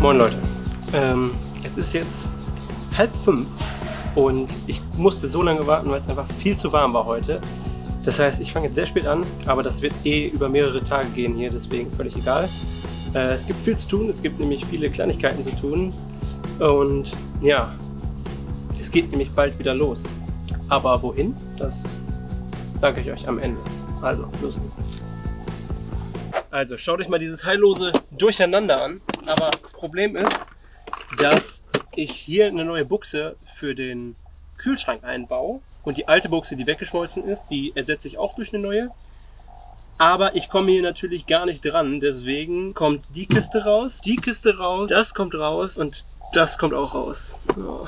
Moin Leute. Ähm, es ist jetzt halb fünf und ich musste so lange warten, weil es einfach viel zu warm war heute. Das heißt, ich fange jetzt sehr spät an, aber das wird eh über mehrere Tage gehen hier, deswegen völlig egal. Äh, es gibt viel zu tun, es gibt nämlich viele Kleinigkeiten zu tun und ja, es geht nämlich bald wieder los. Aber wohin, das sage ich euch am Ende. Also, los geht's. Also, schaut euch mal dieses heillose Durcheinander an. Aber das Problem ist, dass ich hier eine neue Buchse für den Kühlschrank einbaue. Und die alte Buchse, die weggeschmolzen ist, die ersetze ich auch durch eine neue. Aber ich komme hier natürlich gar nicht dran. Deswegen kommt die Kiste raus, die Kiste raus, das kommt raus und das kommt auch raus. Ja.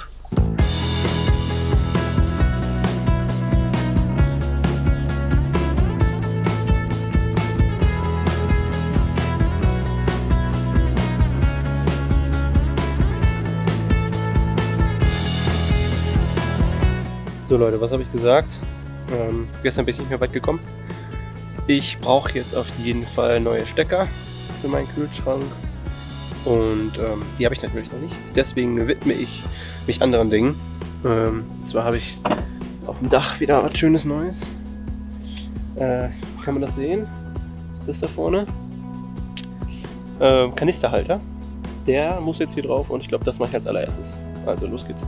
So Leute, was habe ich gesagt? Ähm, gestern bin ich nicht mehr weit gekommen. Ich brauche jetzt auf jeden Fall neue Stecker für meinen Kühlschrank. Und ähm, die habe ich natürlich noch nicht. Deswegen widme ich mich anderen Dingen. Ähm, zwar habe ich auf dem Dach wieder was Schönes Neues. Äh, kann man das sehen? Das da vorne. Ähm, Kanisterhalter. Der muss jetzt hier drauf und ich glaube, das mache ich als allererstes. Also los geht's.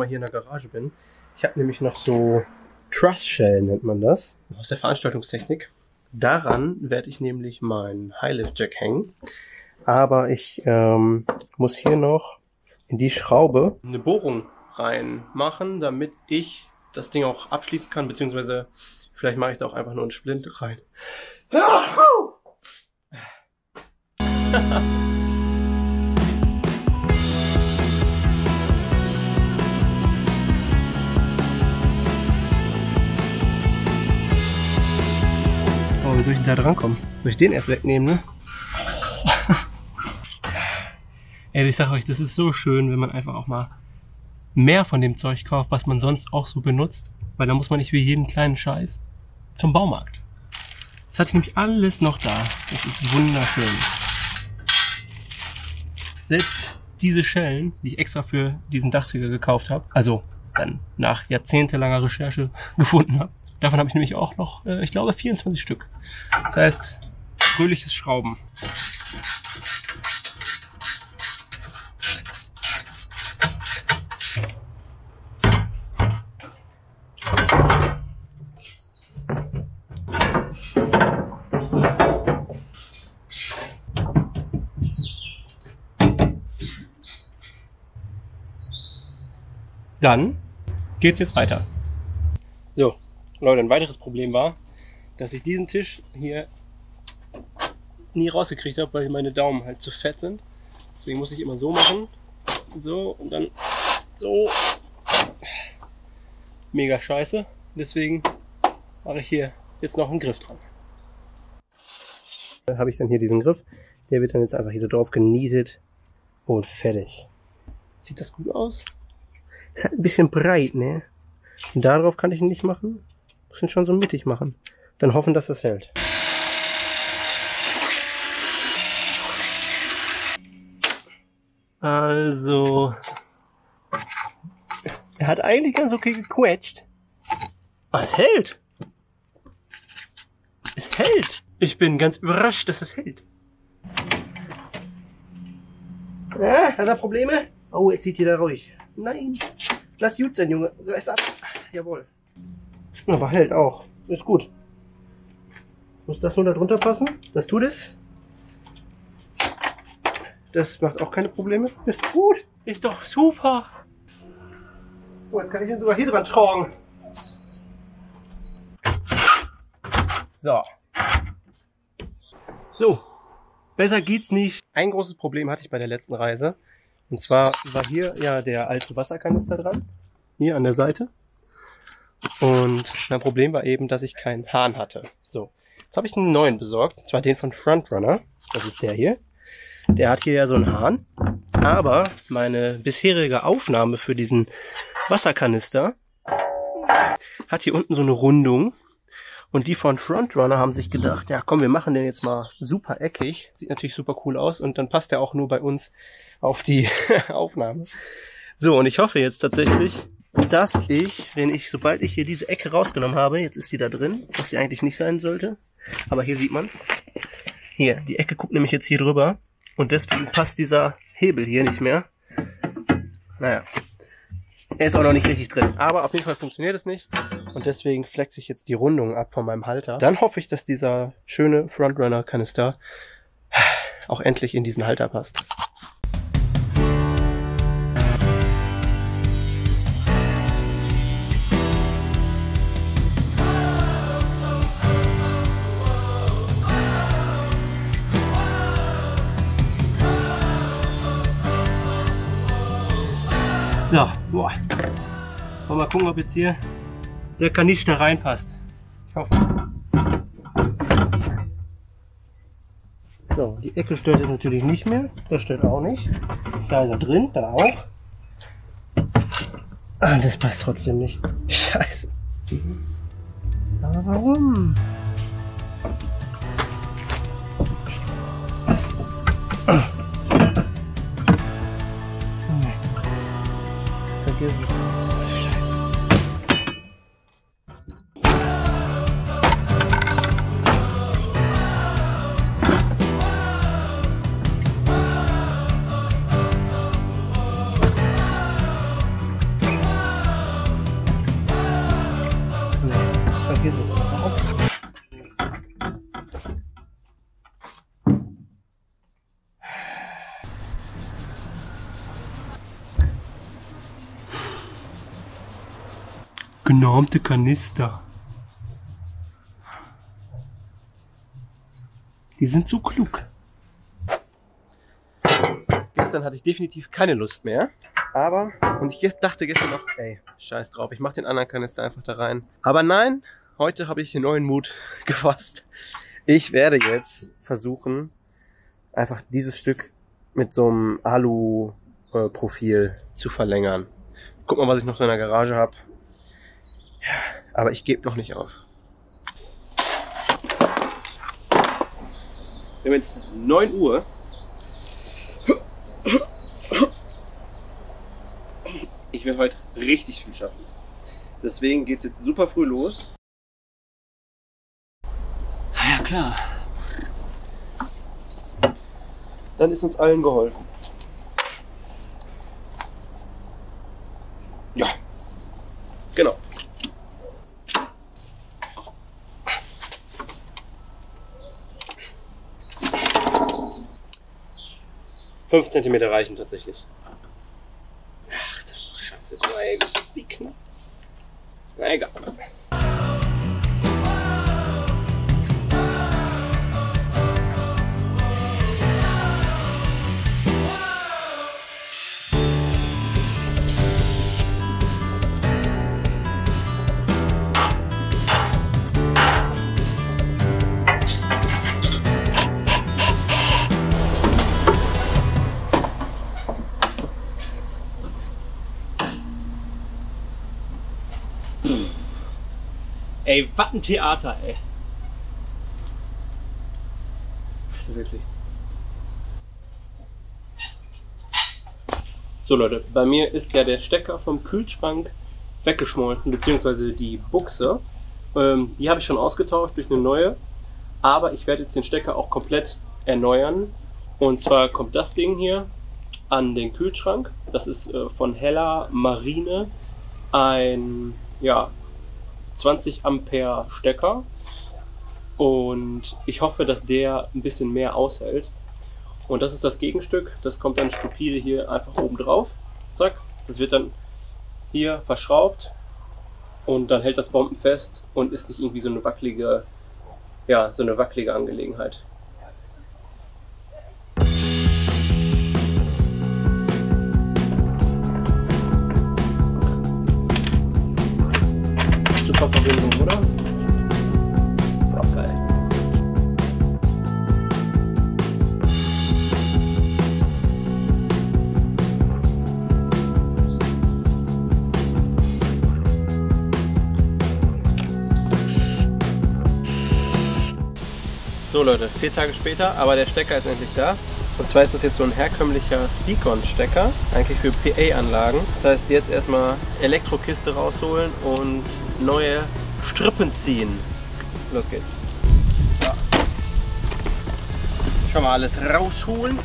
Mal hier in der Garage bin. Ich habe nämlich noch so Truss Shell nennt man das, aus der Veranstaltungstechnik. Daran werde ich nämlich meinen Highlift Jack hängen. Aber ich ähm, muss hier noch in die Schraube eine Bohrung reinmachen, damit ich das Ding auch abschließen kann, beziehungsweise vielleicht mache ich da auch einfach nur einen Splint rein. wie soll ich da drankommen? Soll ich den erst wegnehmen, ne? Ey, ich sag euch, das ist so schön, wenn man einfach auch mal mehr von dem Zeug kauft, was man sonst auch so benutzt. Weil da muss man nicht wie jeden kleinen Scheiß zum Baumarkt. Das hatte ich nämlich alles noch da. Das ist wunderschön. Selbst diese Schellen, die ich extra für diesen Dachdecker gekauft habe, also dann nach jahrzehntelanger Recherche gefunden habe, davon habe ich nämlich auch noch, äh, ich glaube, 24 Stück. Das heißt, fröhliches Schrauben. Dann geht's jetzt weiter. Leute, ein weiteres Problem war, dass ich diesen Tisch hier nie rausgekriegt habe, weil meine Daumen halt zu fett sind. Deswegen muss ich immer so machen. So und dann so. Mega scheiße. Deswegen mache ich hier jetzt noch einen Griff dran. Dann habe ich dann hier diesen Griff. Der wird dann jetzt einfach hier so drauf genietet und fertig. Sieht das gut aus? Ist halt ein bisschen breit, ne? Und darauf kann ich ihn nicht machen. Muss ihn schon so mittig machen. Dann hoffen, dass das hält. Also. Er hat eigentlich ganz okay gequetscht. Aber es hält. Es hält. Ich bin ganz überrascht, dass es hält. Ja, hat er Probleme? Oh, jetzt zieht ihr da ruhig. Nein. Lass gut sein, Junge. Reiß ab. Jawohl. Aber hält auch. Ist gut. Muss das nur da drunter passen? Das tut es. Das macht auch keine Probleme. Ist gut. Ist doch super. Oh, jetzt kann ich den sogar hier dran tragen. So. So. Besser geht's nicht. Ein großes Problem hatte ich bei der letzten Reise. Und zwar war hier ja der alte Wasserkanister dran. Hier an der Seite. Und mein Problem war eben, dass ich keinen Hahn hatte. So. Jetzt habe ich einen neuen besorgt. Und zwar den von Frontrunner. Das ist der hier. Der hat hier ja so einen Hahn. Aber meine bisherige Aufnahme für diesen Wasserkanister hat hier unten so eine Rundung. Und die von Frontrunner haben sich gedacht, ja komm, wir machen den jetzt mal super eckig. Sieht natürlich super cool aus und dann passt er auch nur bei uns auf die Aufnahme. So, und ich hoffe jetzt tatsächlich, dass ich, wenn ich, sobald ich hier diese Ecke rausgenommen habe, jetzt ist die da drin, was sie eigentlich nicht sein sollte, aber hier sieht man's. Hier, die Ecke guckt nämlich jetzt hier drüber und deswegen passt dieser Hebel hier nicht mehr. Naja, er ist auch noch nicht richtig drin, aber auf jeden Fall funktioniert es nicht und deswegen flexe ich jetzt die Rundung ab von meinem Halter. Dann hoffe ich, dass dieser schöne Frontrunner Kanister auch endlich in diesen Halter passt. So, boah. Wollen wir mal gucken, ob jetzt hier der Kanister reinpasst. Ich hoffe. So, die Ecke stört jetzt natürlich nicht mehr. Das stört auch nicht. Da ist er drin, da auch. Ah, das passt trotzdem nicht. Scheiße. Aber warum? Vergiss Genormte Kanister. Die sind so klug. Gestern hatte ich definitiv keine Lust mehr. Aber, und ich dachte gestern noch, ey, scheiß drauf, ich mach den anderen Kanister einfach da rein. Aber nein, heute habe ich einen neuen Mut gefasst. Ich werde jetzt versuchen, einfach dieses Stück mit so einem Alu-Profil zu verlängern. Guck mal, was ich noch so in der Garage habe. Aber ich gebe noch nicht auf. Wir haben jetzt 9 Uhr. Ich will heute richtig viel schaffen. Deswegen geht's jetzt super früh los. Ah ja, klar. Dann ist uns allen geholfen. 5 cm reichen tatsächlich. Ach, das ist doch scheiße. Oh, ey, wie knapp. Na egal. Ey, was ein Theater, ey. Also wirklich. So Leute, bei mir ist ja der Stecker vom Kühlschrank weggeschmolzen, beziehungsweise die Buchse. Ähm, die habe ich schon ausgetauscht durch eine neue. Aber ich werde jetzt den Stecker auch komplett erneuern. Und zwar kommt das Ding hier an den Kühlschrank. Das ist äh, von Hella Marine ein ja, 20 Ampere Stecker und ich hoffe, dass der ein bisschen mehr aushält. Und das ist das Gegenstück, das kommt dann stupide hier einfach oben drauf. Zack, das wird dann hier verschraubt und dann hält das bombenfest und ist nicht irgendwie so eine wackelige, ja, so eine wackelige Angelegenheit. Leute, vier Tage später, aber der Stecker ist endlich da. Und zwar ist das jetzt so ein herkömmlicher Speakon-Stecker, eigentlich für PA-Anlagen. Das heißt, jetzt erstmal Elektrokiste rausholen und neue Strippen ziehen. Los geht's. So. Schon mal alles rausholen.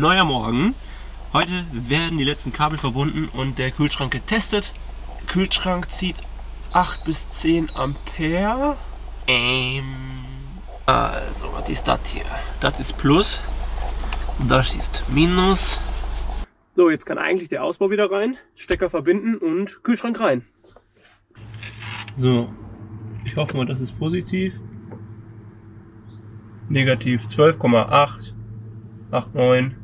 Neuer Morgen. Heute werden die letzten Kabel verbunden und der Kühlschrank getestet. Kühlschrank zieht 8 bis 10 Ampere. Ähm, also, was ist das hier? Das ist Plus. Das ist Minus. So, jetzt kann eigentlich der Ausbau wieder rein. Stecker verbinden und Kühlschrank rein. So, ich hoffe mal, das ist positiv. Negativ 12,8. 8, 9.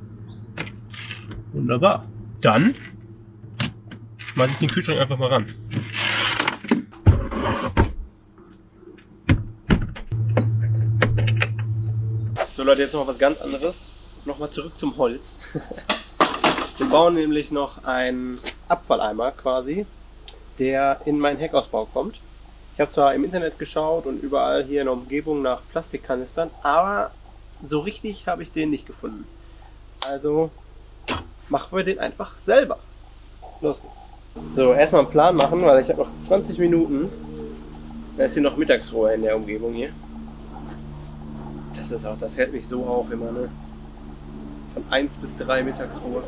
Wunderbar. Dann schmeiße ich den Kühlschrank einfach mal ran. So Leute, jetzt noch was ganz anderes. Nochmal zurück zum Holz. Wir bauen nämlich noch einen Abfalleimer quasi, der in meinen Heckausbau kommt. Ich habe zwar im Internet geschaut und überall hier in der Umgebung nach Plastikkanistern, aber so richtig habe ich den nicht gefunden. Also machen wir den einfach selber. Los geht's. So, erstmal einen Plan machen, weil ich habe noch 20 Minuten. Da ist hier noch Mittagsruhe in der Umgebung hier. Das ist auch, das hält mich so auf immer, ne? Von 1 bis 3 Mittagsruhe.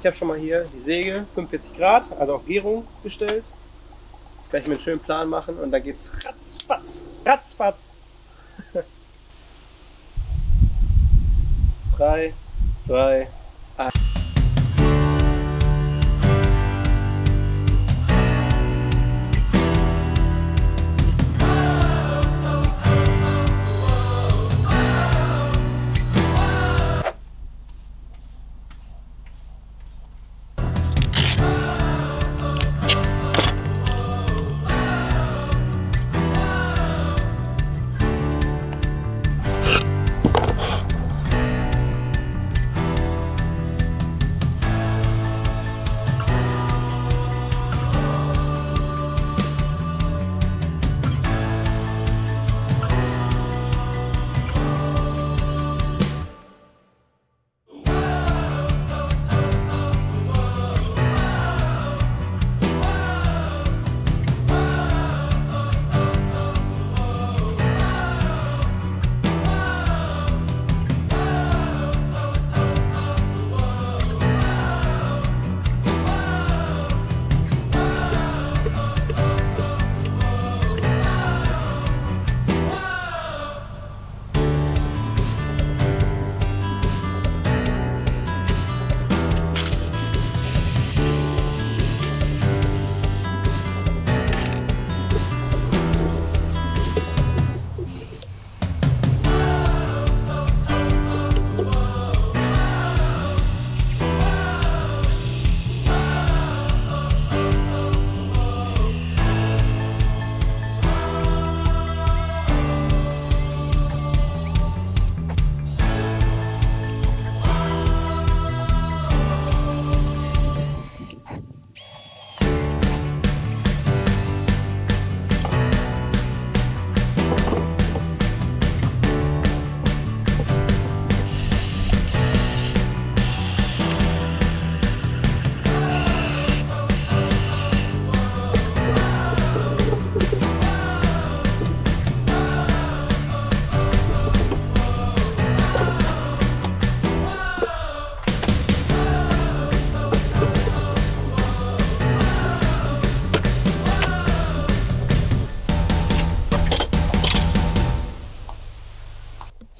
Ich habe schon mal hier die Säge 45 Grad, also auf Gärung gestellt. Gleich mir einen schönen Plan machen und dann geht's ratzfatz, ratzfatz 3, 2,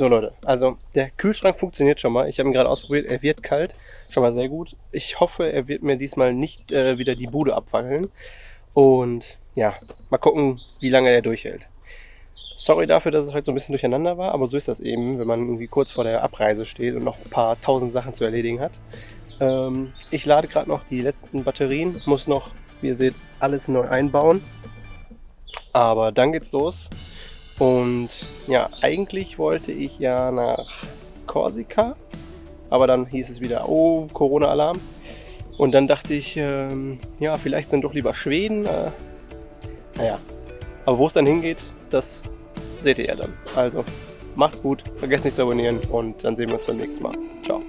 So Leute, also der Kühlschrank funktioniert schon mal. Ich habe ihn gerade ausprobiert, er wird kalt, schon mal sehr gut. Ich hoffe, er wird mir diesmal nicht äh, wieder die Bude abfackeln. Und ja, mal gucken, wie lange er durchhält. Sorry dafür, dass es heute so ein bisschen durcheinander war, aber so ist das eben, wenn man irgendwie kurz vor der Abreise steht und noch ein paar tausend Sachen zu erledigen hat. Ähm, ich lade gerade noch die letzten Batterien, muss noch, wie ihr seht, alles neu einbauen. Aber dann geht's los. Und ja, eigentlich wollte ich ja nach Korsika, aber dann hieß es wieder, oh, Corona-Alarm. Und dann dachte ich, ähm, ja, vielleicht dann doch lieber Schweden. Äh, naja, aber wo es dann hingeht, das seht ihr ja dann. Also, macht's gut, vergesst nicht zu abonnieren und dann sehen wir uns beim nächsten Mal. Ciao.